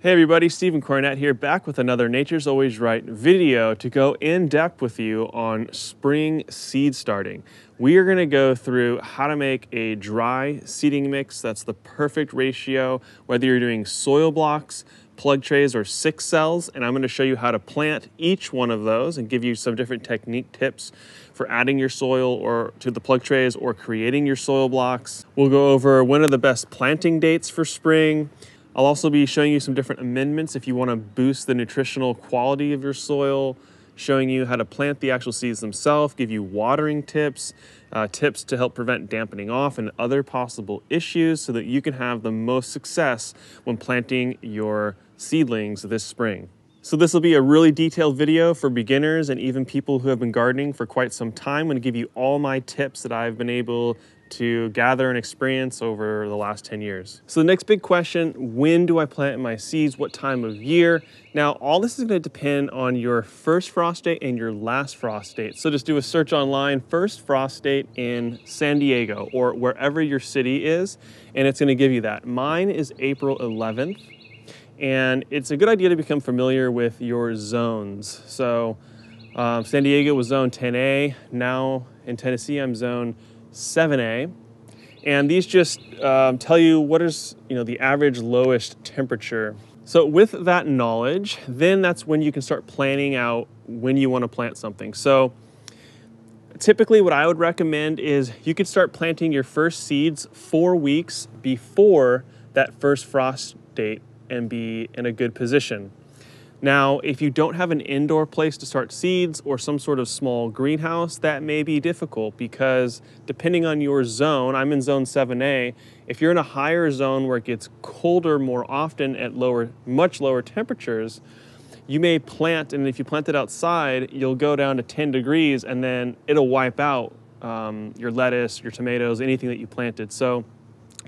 Hey everybody, Stephen Cornett here, back with another Nature's Always Right video to go in depth with you on spring seed starting. We are going to go through how to make a dry seeding mix that's the perfect ratio, whether you're doing soil blocks, plug trays, or six cells, and I'm going to show you how to plant each one of those and give you some different technique tips for adding your soil or to the plug trays or creating your soil blocks. We'll go over when are the best planting dates for spring, I'll also be showing you some different amendments if you want to boost the nutritional quality of your soil, showing you how to plant the actual seeds themselves, give you watering tips, uh, tips to help prevent dampening off and other possible issues so that you can have the most success when planting your seedlings this spring. So this will be a really detailed video for beginners and even people who have been gardening for quite some time. I'm to give you all my tips that I've been able to gather and experience over the last 10 years. So the next big question, when do I plant my seeds? What time of year? Now, all this is gonna depend on your first frost date and your last frost date. So just do a search online, first frost date in San Diego or wherever your city is, and it's gonna give you that. Mine is April 11th, and it's a good idea to become familiar with your zones. So um, San Diego was zone 10A, now in Tennessee I'm zone 7A. And these just um, tell you what is you know the average lowest temperature. So with that knowledge, then that's when you can start planning out when you want to plant something. So typically what I would recommend is you could start planting your first seeds four weeks before that first frost date and be in a good position. Now, if you don't have an indoor place to start seeds or some sort of small greenhouse, that may be difficult because depending on your zone, I'm in zone 7A, if you're in a higher zone where it gets colder more often at lower, much lower temperatures, you may plant, and if you plant it outside, you'll go down to 10 degrees and then it'll wipe out um, your lettuce, your tomatoes, anything that you planted. So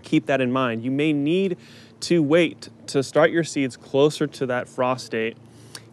keep that in mind. You may need to wait to start your seeds closer to that frost date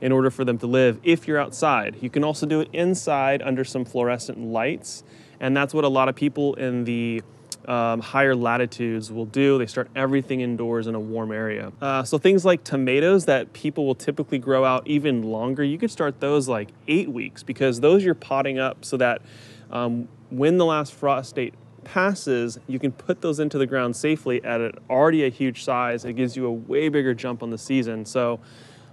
in order for them to live if you're outside. You can also do it inside under some fluorescent lights, and that's what a lot of people in the um, higher latitudes will do. They start everything indoors in a warm area. Uh, so things like tomatoes that people will typically grow out even longer, you could start those like eight weeks because those you're potting up so that um, when the last frost date passes, you can put those into the ground safely at an, already a huge size. It gives you a way bigger jump on the season. So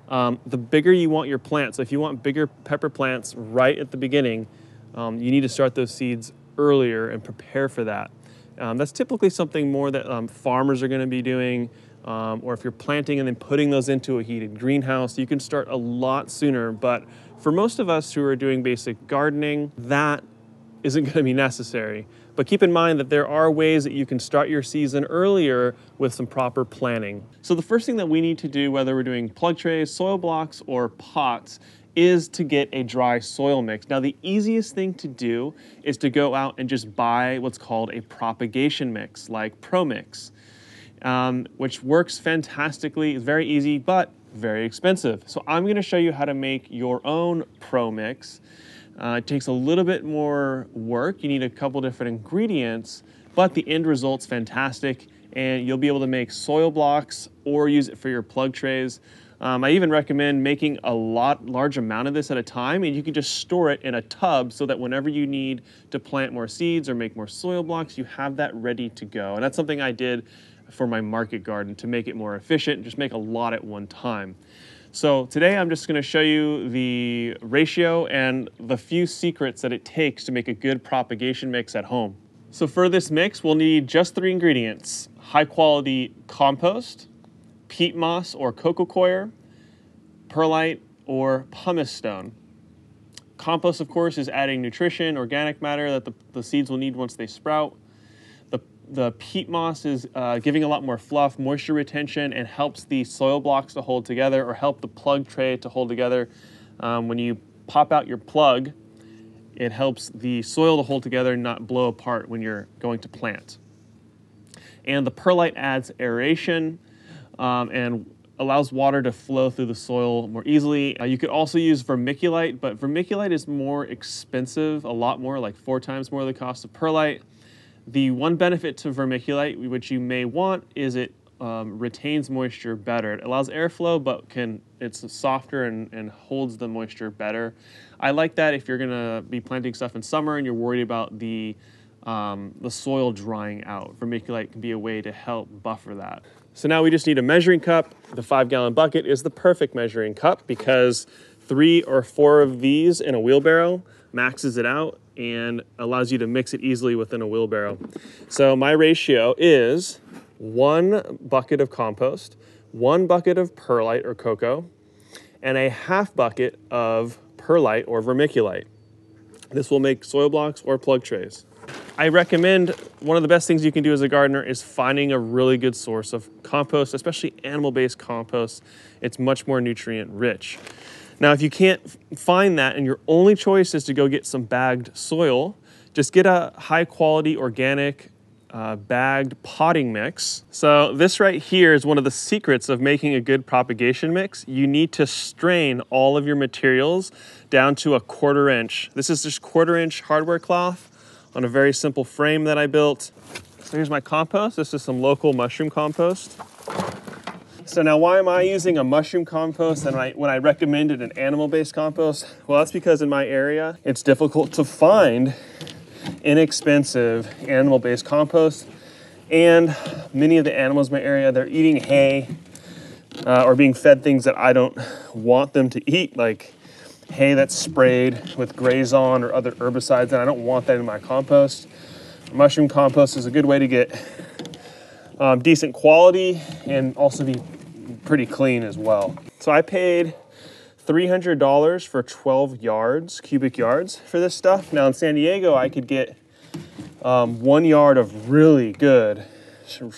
um, the bigger you want your plants, so if you want bigger pepper plants right at the beginning, um, you need to start those seeds earlier and prepare for that. Um, that's typically something more that um, farmers are going to be doing, um, or if you're planting and then putting those into a heated greenhouse, you can start a lot sooner. But for most of us who are doing basic gardening, that isn't going to be necessary. But keep in mind that there are ways that you can start your season earlier with some proper planning. So the first thing that we need to do, whether we're doing plug trays, soil blocks, or pots, is to get a dry soil mix. Now the easiest thing to do is to go out and just buy what's called a propagation mix, like ProMix, um, which works fantastically, it's very easy, but very expensive. So I'm gonna show you how to make your own ProMix. Uh, it takes a little bit more work. You need a couple different ingredients, but the end result's fantastic and you'll be able to make soil blocks or use it for your plug trays. Um, I even recommend making a lot large amount of this at a time and you can just store it in a tub so that whenever you need to plant more seeds or make more soil blocks, you have that ready to go. And that's something I did for my market garden to make it more efficient, just make a lot at one time. So today I'm just going to show you the ratio and the few secrets that it takes to make a good propagation mix at home. So for this mix, we'll need just three ingredients. High quality compost, peat moss or coco coir, perlite, or pumice stone. Compost, of course, is adding nutrition, organic matter that the, the seeds will need once they sprout the peat moss is uh, giving a lot more fluff, moisture retention, and helps the soil blocks to hold together or help the plug tray to hold together. Um, when you pop out your plug, it helps the soil to hold together and not blow apart when you're going to plant. And the perlite adds aeration um, and allows water to flow through the soil more easily. Uh, you could also use vermiculite, but vermiculite is more expensive, a lot more, like four times more the cost of perlite. The one benefit to vermiculite, which you may want, is it um, retains moisture better. It allows airflow, but can it's softer and, and holds the moisture better. I like that if you're gonna be planting stuff in summer and you're worried about the um, the soil drying out. Vermiculite can be a way to help buffer that. So now we just need a measuring cup. The five gallon bucket is the perfect measuring cup because three or four of these in a wheelbarrow maxes it out and allows you to mix it easily within a wheelbarrow. So my ratio is one bucket of compost, one bucket of perlite or coco, and a half bucket of perlite or vermiculite. This will make soil blocks or plug trays. I recommend one of the best things you can do as a gardener is finding a really good source of compost, especially animal-based compost. It's much more nutrient rich. Now, if you can't find that and your only choice is to go get some bagged soil, just get a high quality organic uh, bagged potting mix. So this right here is one of the secrets of making a good propagation mix. You need to strain all of your materials down to a quarter inch. This is just quarter inch hardware cloth on a very simple frame that I built. So here's my compost. This is some local mushroom compost. So now why am I using a mushroom compost and I, when I recommended an animal-based compost? Well, that's because in my area, it's difficult to find inexpensive animal-based compost. And many of the animals in my area, they're eating hay uh, or being fed things that I don't want them to eat, like hay that's sprayed with Grazon or other herbicides, and I don't want that in my compost. Mushroom compost is a good way to get um, decent quality and also be pretty clean as well. So I paid $300 for 12 yards, cubic yards for this stuff. Now in San Diego, I could get um, one yard of really good,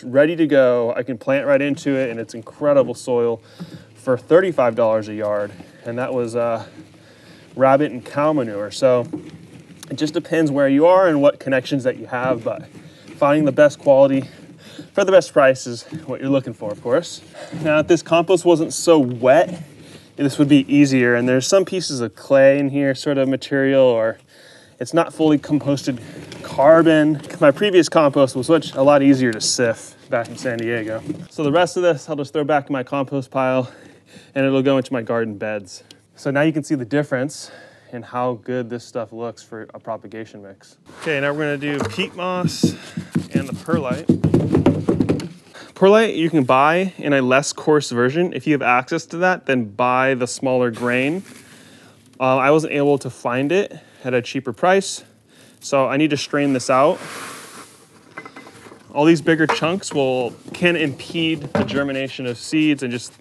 ready to go. I can plant right into it and it's incredible soil for $35 a yard. And that was uh, rabbit and cow manure. So it just depends where you are and what connections that you have, but finding the best quality for the best price is what you're looking for, of course. Now, if this compost wasn't so wet, this would be easier. And there's some pieces of clay in here, sort of material, or it's not fully composted carbon. My previous compost was much a lot easier to sift back in San Diego. So the rest of this, I'll just throw back in my compost pile and it'll go into my garden beds. So now you can see the difference in how good this stuff looks for a propagation mix. Okay, now we're gonna do peat moss and the perlite. Perlite you can buy in a less coarse version. If you have access to that, then buy the smaller grain. Uh, I wasn't able to find it at a cheaper price, so I need to strain this out. All these bigger chunks will can impede the germination of seeds and just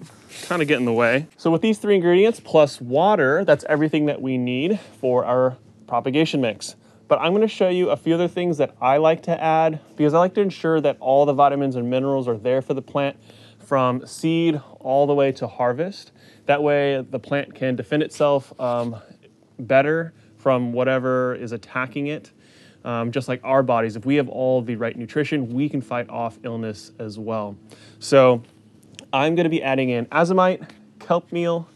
kind of get in the way. So with these three ingredients plus water, that's everything that we need for our propagation mix. But I'm gonna show you a few other things that I like to add because I like to ensure that all the vitamins and minerals are there for the plant from seed all the way to harvest. That way the plant can defend itself um, better from whatever is attacking it. Um, just like our bodies, if we have all the right nutrition, we can fight off illness as well. So I'm gonna be adding in azomite, kelp meal,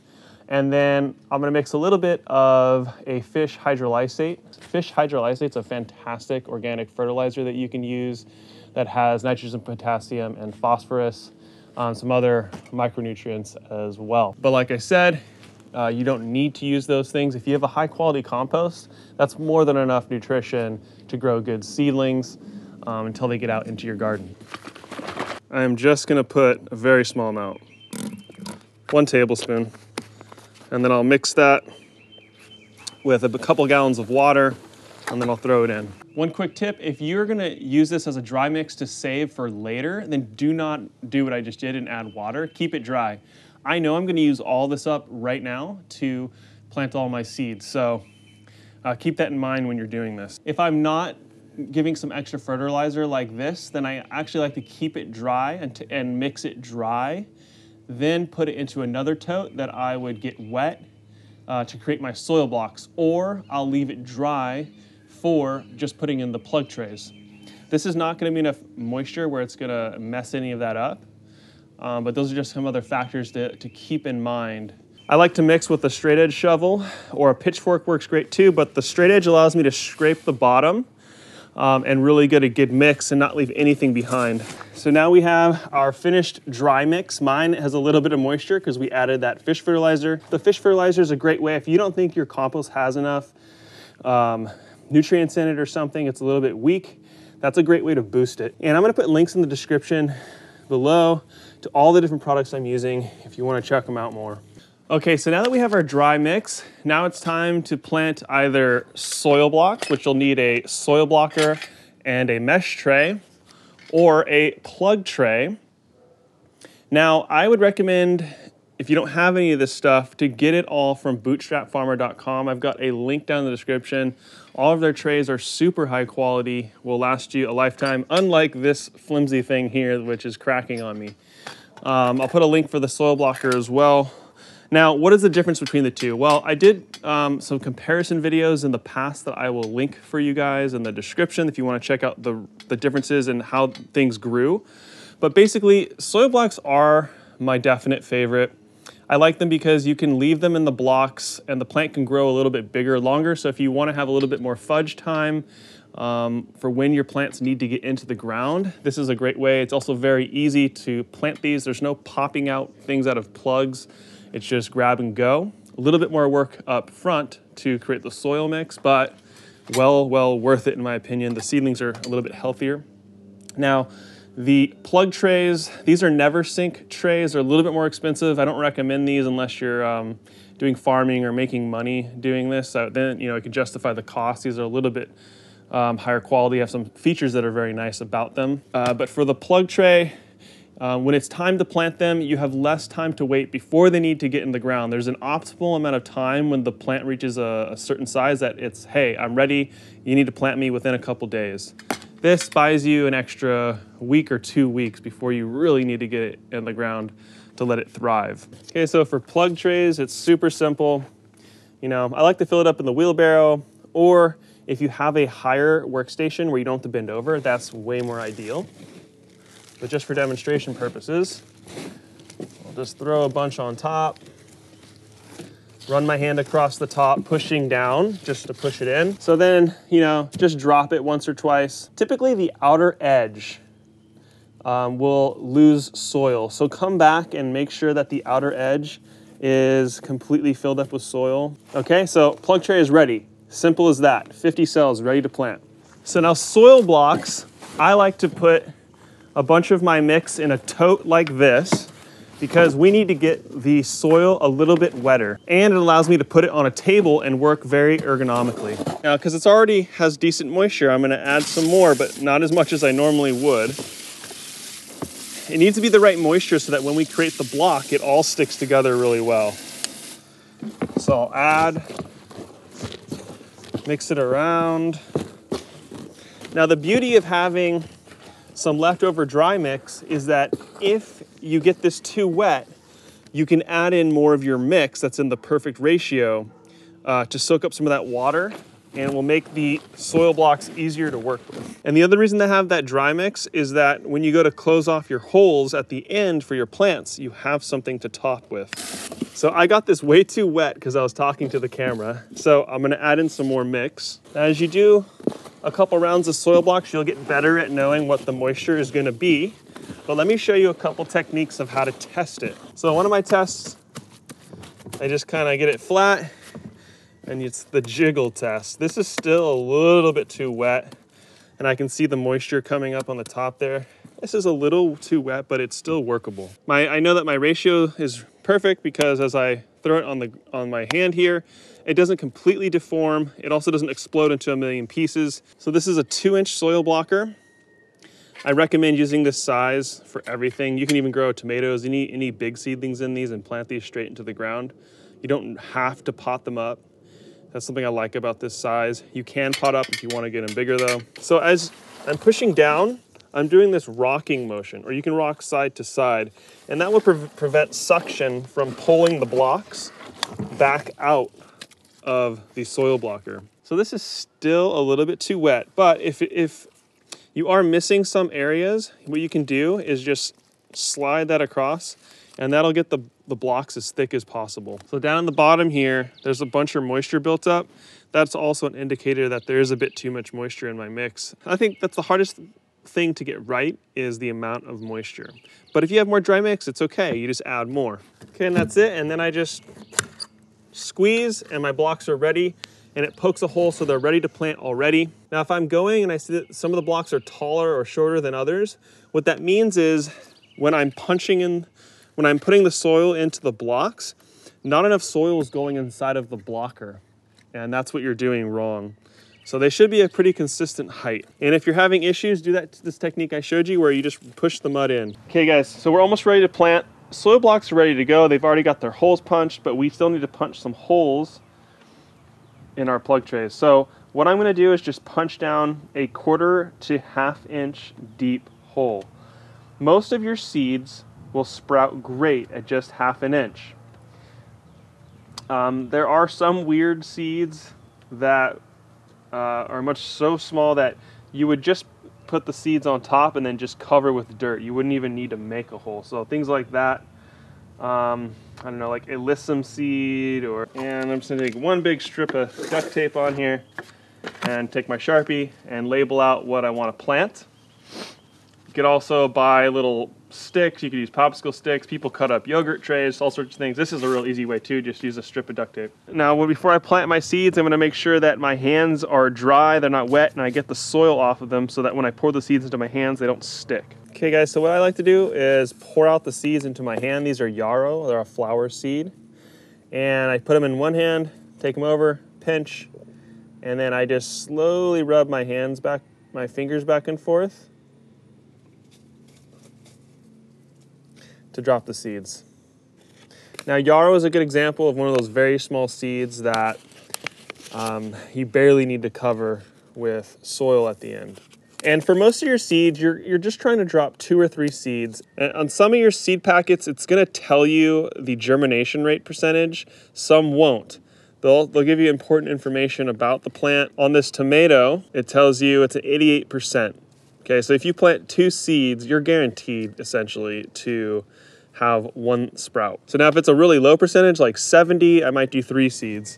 and then I'm gonna mix a little bit of a fish hydrolysate. Fish hydrolysate is a fantastic organic fertilizer that you can use that has nitrogen, potassium, and phosphorus, um, some other micronutrients as well. But like I said, uh, you don't need to use those things. If you have a high quality compost, that's more than enough nutrition to grow good seedlings um, until they get out into your garden. I'm just gonna put a very small amount, one tablespoon and then I'll mix that with a couple gallons of water and then I'll throw it in. One quick tip, if you're gonna use this as a dry mix to save for later, then do not do what I just did and add water, keep it dry. I know I'm gonna use all this up right now to plant all my seeds, so uh, keep that in mind when you're doing this. If I'm not giving some extra fertilizer like this, then I actually like to keep it dry and, and mix it dry then put it into another tote that I would get wet uh, to create my soil blocks, or I'll leave it dry for just putting in the plug trays. This is not gonna be enough moisture where it's gonna mess any of that up, um, but those are just some other factors to, to keep in mind. I like to mix with a straight edge shovel or a pitchfork works great too, but the straight edge allows me to scrape the bottom um, and really get a good mix and not leave anything behind. So now we have our finished dry mix. Mine has a little bit of moisture because we added that fish fertilizer. The fish fertilizer is a great way if you don't think your compost has enough um, nutrients in it or something, it's a little bit weak, that's a great way to boost it. And I'm gonna put links in the description below to all the different products I'm using if you wanna check them out more. Okay, so now that we have our dry mix, now it's time to plant either soil blocks, which you'll need a soil blocker and a mesh tray, or a plug tray. Now, I would recommend if you don't have any of this stuff, to get it all from bootstrapfarmer.com. I've got a link down in the description. All of their trays are super high quality, will last you a lifetime, unlike this flimsy thing here, which is cracking on me. Um, I'll put a link for the soil blocker as well. Now, what is the difference between the two? Well, I did um, some comparison videos in the past that I will link for you guys in the description if you want to check out the, the differences and how things grew. But basically, soil blocks are my definite favorite. I like them because you can leave them in the blocks and the plant can grow a little bit bigger, longer. So if you want to have a little bit more fudge time um, for when your plants need to get into the ground, this is a great way. It's also very easy to plant these. There's no popping out things out of plugs. It's just grab and go. A little bit more work up front to create the soil mix, but well, well worth it in my opinion. The seedlings are a little bit healthier. Now, the plug trays, these are never sink trays. They're a little bit more expensive. I don't recommend these unless you're um, doing farming or making money doing this. So then, you know, it can justify the cost. These are a little bit um, higher quality, have some features that are very nice about them. Uh, but for the plug tray, uh, when it's time to plant them, you have less time to wait before they need to get in the ground. There's an optimal amount of time when the plant reaches a, a certain size that it's, hey, I'm ready. You need to plant me within a couple days. This buys you an extra week or two weeks before you really need to get it in the ground to let it thrive. Okay, so for plug trays, it's super simple. You know, I like to fill it up in the wheelbarrow, or if you have a higher workstation where you don't have to bend over, that's way more ideal. But just for demonstration purposes, I'll just throw a bunch on top run my hand across the top, pushing down just to push it in. So then, you know, just drop it once or twice. Typically the outer edge um, will lose soil. So come back and make sure that the outer edge is completely filled up with soil. Okay, so plug tray is ready. Simple as that. 50 cells ready to plant. So now soil blocks, I like to put a bunch of my mix in a tote like this because we need to get the soil a little bit wetter and it allows me to put it on a table and work very ergonomically. Now, because it's already has decent moisture, I'm gonna add some more, but not as much as I normally would. It needs to be the right moisture so that when we create the block, it all sticks together really well. So I'll add, mix it around. Now the beauty of having some leftover dry mix is that if you get this too wet, you can add in more of your mix that's in the perfect ratio uh, to soak up some of that water and will make the soil blocks easier to work with. And the other reason to have that dry mix is that when you go to close off your holes at the end for your plants, you have something to top with. So I got this way too wet because I was talking to the camera. So I'm gonna add in some more mix. As you do a couple rounds of soil blocks, you'll get better at knowing what the moisture is gonna be. But let me show you a couple techniques of how to test it. So one of my tests, I just kind of get it flat and it's the jiggle test. This is still a little bit too wet and I can see the moisture coming up on the top there. This is a little too wet, but it's still workable. My, I know that my ratio is perfect because as I throw it on, the, on my hand here, it doesn't completely deform. It also doesn't explode into a million pieces. So this is a two inch soil blocker. I recommend using this size for everything. You can even grow tomatoes, any, any big seedlings in these and plant these straight into the ground. You don't have to pot them up. That's something I like about this size. You can pot up if you want to get them bigger though. So as I'm pushing down, I'm doing this rocking motion, or you can rock side to side, and that will pre prevent suction from pulling the blocks back out of the soil blocker. So this is still a little bit too wet, but if, if you are missing some areas, what you can do is just slide that across and that'll get the, the blocks as thick as possible. So down in the bottom here, there's a bunch of moisture built up. That's also an indicator that there is a bit too much moisture in my mix. I think that's the hardest thing to get right is the amount of moisture. But if you have more dry mix, it's okay. You just add more. Okay, and that's it. And then I just squeeze and my blocks are ready and it pokes a hole so they're ready to plant already. Now, if I'm going and I see that some of the blocks are taller or shorter than others, what that means is when I'm punching in, when I'm putting the soil into the blocks, not enough soil is going inside of the blocker. And that's what you're doing wrong. So they should be a pretty consistent height. And if you're having issues, do that this technique I showed you where you just push the mud in. Okay guys, so we're almost ready to plant. Soil blocks are ready to go. They've already got their holes punched, but we still need to punch some holes in our plug trays. So what I'm gonna do is just punch down a quarter to half inch deep hole. Most of your seeds will sprout great at just half an inch. Um, there are some weird seeds that uh, are much so small that you would just put the seeds on top and then just cover with dirt. You wouldn't even need to make a hole. So things like that, um, I don't know, like alyssum seed or, and I'm just gonna take one big strip of duct tape on here and take my Sharpie and label out what I wanna plant. You could also buy little sticks. You could use popsicle sticks. People cut up yogurt trays, all sorts of things. This is a real easy way too. Just use a strip of duct tape. Now, before I plant my seeds, I'm going to make sure that my hands are dry, they're not wet, and I get the soil off of them so that when I pour the seeds into my hands, they don't stick. Okay, guys. So what I like to do is pour out the seeds into my hand. These are yarrow. They're a flower seed, and I put them in one hand, take them over, pinch, and then I just slowly rub my hands back, my fingers back and forth to drop the seeds. Now, yarrow is a good example of one of those very small seeds that um, you barely need to cover with soil at the end. And for most of your seeds, you're, you're just trying to drop two or three seeds. And on some of your seed packets, it's gonna tell you the germination rate percentage. Some won't. They'll, they'll give you important information about the plant. On this tomato, it tells you it's at 88%. Okay, so if you plant two seeds, you're guaranteed essentially to have one sprout. So now if it's a really low percentage, like 70, I might do three seeds.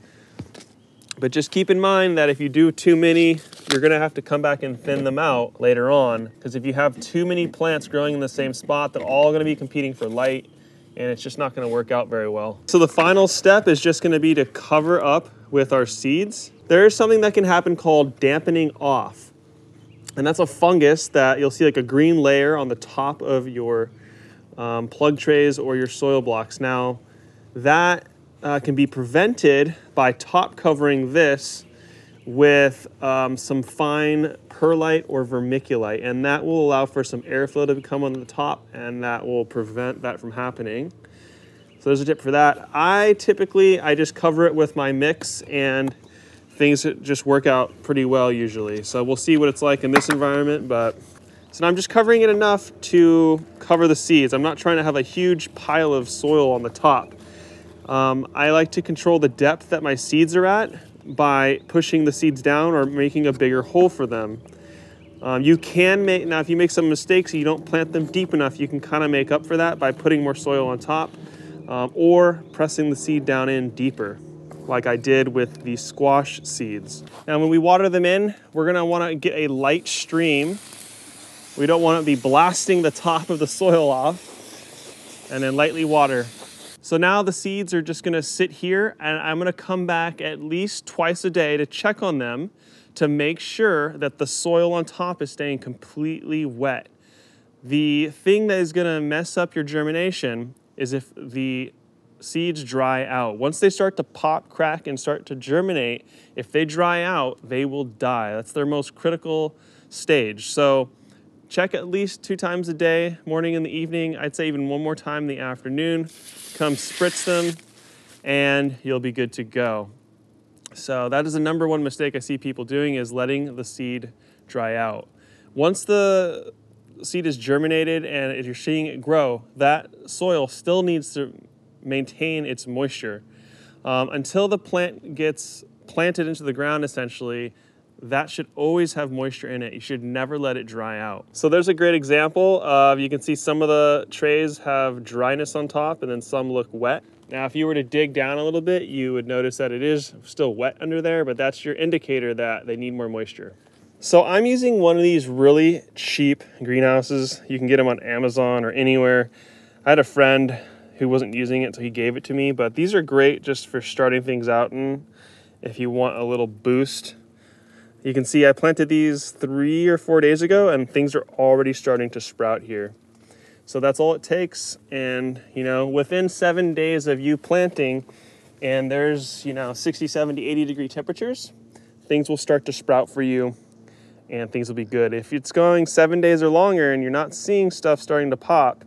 But just keep in mind that if you do too many, you're gonna have to come back and thin them out later on. Because if you have too many plants growing in the same spot, they're all gonna be competing for light and it's just not gonna work out very well. So the final step is just gonna be to cover up with our seeds. There is something that can happen called dampening off. And that's a fungus that you'll see like a green layer on the top of your um, plug trays or your soil blocks. Now, that uh, can be prevented by top covering this with um, some fine perlite or vermiculite, and that will allow for some airflow to come on the top, and that will prevent that from happening. So there's a tip for that. I typically, I just cover it with my mix and things just work out pretty well usually. So we'll see what it's like in this environment, but so now I'm just covering it enough to cover the seeds. I'm not trying to have a huge pile of soil on the top. Um, I like to control the depth that my seeds are at by pushing the seeds down or making a bigger hole for them. Um, you can make, now if you make some mistakes, and you don't plant them deep enough, you can kind of make up for that by putting more soil on top um, or pressing the seed down in deeper like I did with the squash seeds. Now when we water them in, we're gonna wanna get a light stream we don't want to be blasting the top of the soil off and then lightly water. So now the seeds are just gonna sit here and I'm gonna come back at least twice a day to check on them to make sure that the soil on top is staying completely wet. The thing that is gonna mess up your germination is if the seeds dry out. Once they start to pop, crack, and start to germinate, if they dry out, they will die. That's their most critical stage. So check at least two times a day, morning and the evening. I'd say even one more time in the afternoon. Come spritz them and you'll be good to go. So that is the number one mistake I see people doing is letting the seed dry out. Once the seed is germinated and if you're seeing it grow, that soil still needs to maintain its moisture. Um, until the plant gets planted into the ground essentially, that should always have moisture in it. You should never let it dry out. So there's a great example of, you can see some of the trays have dryness on top and then some look wet. Now, if you were to dig down a little bit, you would notice that it is still wet under there, but that's your indicator that they need more moisture. So I'm using one of these really cheap greenhouses. You can get them on Amazon or anywhere. I had a friend who wasn't using it, so he gave it to me, but these are great just for starting things out and if you want a little boost. You can see I planted these three or four days ago and things are already starting to sprout here. So that's all it takes. And, you know, within seven days of you planting, and there's, you know, 60, 70, 80 degree temperatures, things will start to sprout for you and things will be good. If it's going seven days or longer and you're not seeing stuff starting to pop,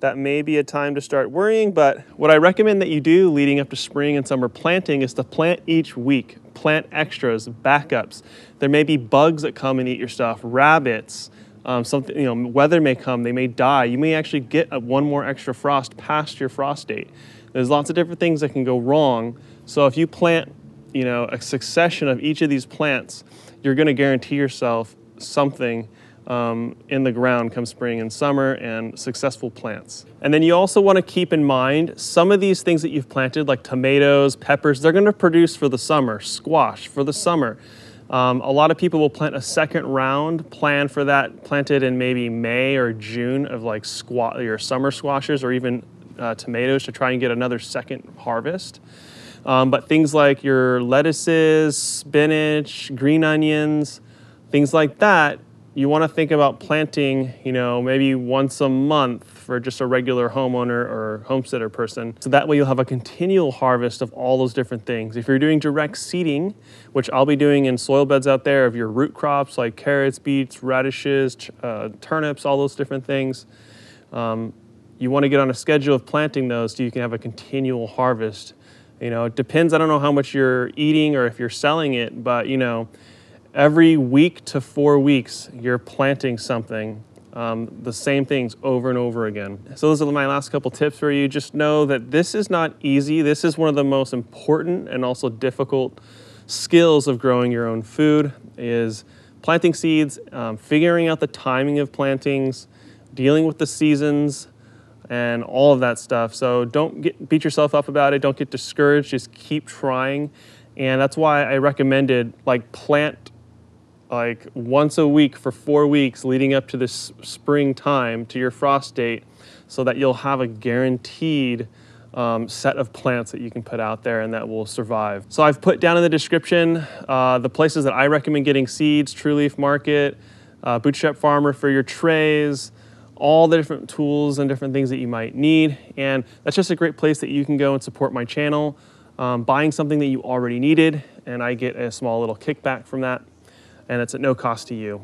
that may be a time to start worrying. But what I recommend that you do leading up to spring and summer planting is to plant each week. Plant extras, backups. There may be bugs that come and eat your stuff, rabbits, um, something, you know, weather may come, they may die. You may actually get a, one more extra frost past your frost date. There's lots of different things that can go wrong. So if you plant, you know, a succession of each of these plants, you're going to guarantee yourself something um, in the ground come spring and summer and successful plants. And then you also want to keep in mind some of these things that you've planted, like tomatoes, peppers, they're going to produce for the summer, squash for the summer. Um, a lot of people will plant a second round, plan for that planted in maybe May or June of like squat your summer squashes or even uh, tomatoes to try and get another second harvest. Um, but things like your lettuces, spinach, green onions, things like that, you want to think about planting, you know, maybe once a month for just a regular homeowner or homesteader person. So that way you'll have a continual harvest of all those different things. If you're doing direct seeding, which I'll be doing in soil beds out there of your root crops like carrots, beets, radishes, uh, turnips, all those different things, um, you want to get on a schedule of planting those so you can have a continual harvest. You know, it depends, I don't know how much you're eating or if you're selling it, but you know, every week to four weeks, you're planting something, um, the same things over and over again. So those are my last couple tips for you. Just know that this is not easy. This is one of the most important and also difficult skills of growing your own food is planting seeds, um, figuring out the timing of plantings, dealing with the seasons, and all of that stuff. So don't get, beat yourself up about it. Don't get discouraged. Just keep trying. And that's why I recommended like plant like once a week for four weeks leading up to this spring time to your frost date so that you'll have a guaranteed um, set of plants that you can put out there and that will survive. So I've put down in the description uh, the places that I recommend getting seeds, True Leaf Market, uh, Bootstrap Farmer for your trays, all the different tools and different things that you might need. And that's just a great place that you can go and support my channel, um, buying something that you already needed, and I get a small little kickback from that and it's at no cost to you.